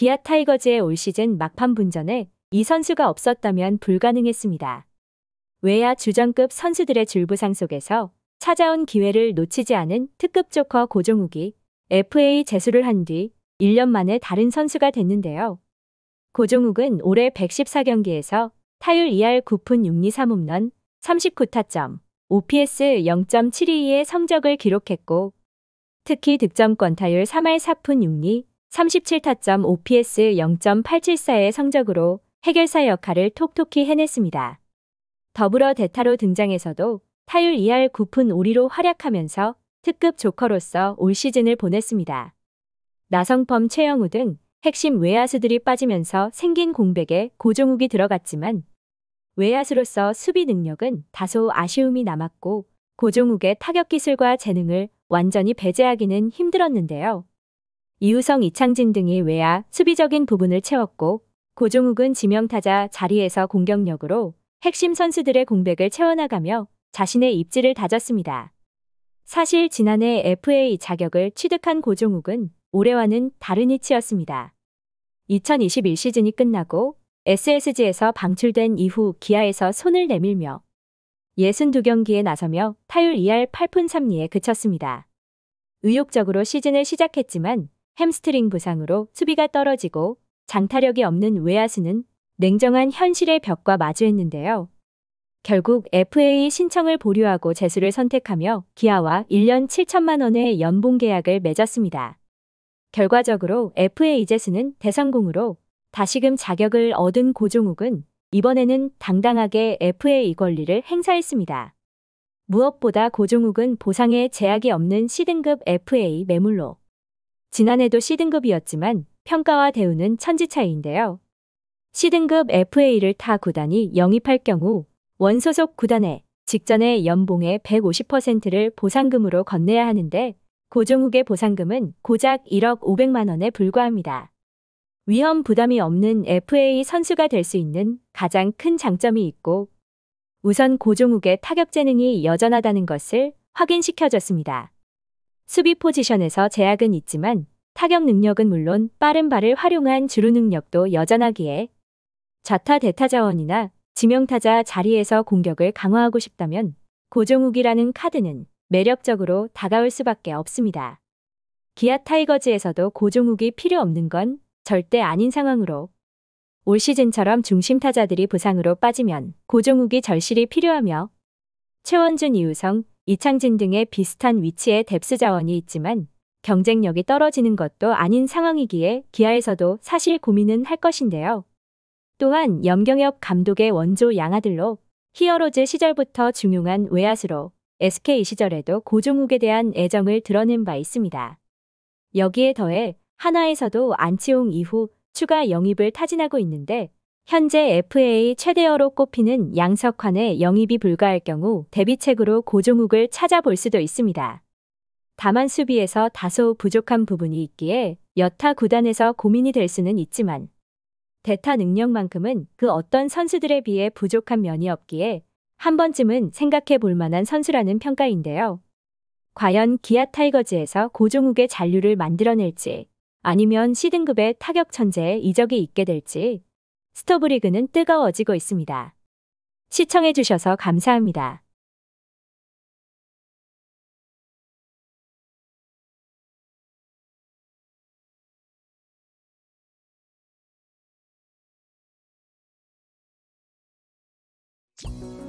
기아 타이거즈의 올 시즌 막판 분전에 이 선수가 없었다면 불가능했습니다. 외야 주전급 선수들의 줄부상 속에서 찾아온 기회를 놓치지 않은 특급 조커 고종욱이 FA 재수를 한 뒤 1년 만에 다른 선수가 됐는데요. 고종욱은 올해 114경기에서 타율 2할 9푼 6리 3홈런 39타점, OPS 0.722의 성적을 기록했고 특히 득점권 타율 3할 4푼 6리 37타점 OPS 0.874의 성적으로 해결사 역할을 톡톡히 해냈습니다. 더불어 대타로 등장해서도 타율 2할 9푼 5리로 활약하면서 특급 조커로서 올 시즌을 보냈습니다. 나성범, 최영우 등 핵심 외야수들이 빠지면서 생긴 공백에 고종욱이 들어갔지만 외야수로서 수비 능력은 다소 아쉬움이 남았고 고종욱의 타격 기술과 재능을 완전히 배제하기는 힘들었는데요. 이우성, 이창진 등이 외야 수비적인 부분을 채웠고 고종욱은 지명타자 자리에서 공격력으로 핵심 선수들의 공백을 채워나가며 자신의 입지를 다졌습니다. 사실 지난해 FA 자격을 취득한 고종욱은 올해와는 다른 이치였습니다. 2021 시즌이 끝나고 SSG에서 방출된 이후 기아에서 손을 내밀며 62경기에 나서며 타율 2할 8푼 3리에 그쳤습니다. 의욕적으로 시즌을 시작했지만 햄스트링 부상으로 수비가 떨어지고 장타력이 없는 외야수는 냉정한 현실의 벽과 마주했는데요. 결국 FA 신청을 보류하고 재수를 선택하며 기아와 1년 7천만 원의 연봉 계약을 맺었습니다. 결과적으로 FA 재수는 대성공으로 다시금 자격을 얻은 고종욱은 이번에는 당당하게 FA 권리를 행사했습니다. 무엇보다 고종욱은 보상에 제약이 없는 C등급 FA 매물로 지난해도 C등급이었지만 평가와 대우는 천지 차이인데요. C등급 FA를 타 구단이 영입할 경우 원소속 구단에 직전에 연봉의 150%를 보상금으로 건네야 하는데 고종욱의 보상금은 고작 1억 500만 원에 불과합니다. 위험 부담이 없는 FA 선수가 될 수 있는 가장 큰 장점이 있고 우선 고종욱의 타격 재능이 여전하다는 것을 확인시켜줬습니다. 수비 포지션에서 제약은 있지만 타격 능력은 물론 빠른 발을 활용한 주루 능력도 여전하기에 좌타 대타 자원이나 지명타자 자리에서 공격을 강화하고 싶다면 고종욱이라는 카드는 매력적으로 다가올 수밖에 없습니다. 기아 타이거즈에서도 고종욱이 필요 없는 건 절대 아닌 상황으로 올 시즌처럼 중심 타자들이 부상으로 빠지면 고종욱이 절실히 필요하며 최원준, 이우성, 이창진 등의 비슷한 위치의 depth 자원이 있지만 경쟁력이 떨어지는 것도 아닌 상황이기에 기아에서도 사실 고민은 할 것인데요. 또한 염경엽 감독의 원조 양아들로 히어로즈 시절부터 중용한 외야수로 SK 시절에도 고종욱에 대한 애정을 드러낸 바 있습니다. 여기에 더해 하나에서도 안치홍 이후 추가 영입을 타진하고 있는데 현재 FA 최대어로 꼽히는 양석환의 영입이 불가할 경우 대비책으로 고종욱을 찾아볼 수도 있습니다. 다만 수비에서 다소 부족한 부분이 있기에 여타 구단에서 고민이 될 수는 있지만 대타 능력만큼은 그 어떤 선수들에 비해 부족한 면이 없기에 한 번쯤은 생각해 볼 만한 선수라는 평가인데요. 과연 기아 타이거즈에서 고종욱의 잔류를 만들어낼지 아니면 C등급의 타격 천재에 이적이 있게 될지 스토브리그는 뜨거워지고 있습니다. 시청해주셔서 감사합니다. you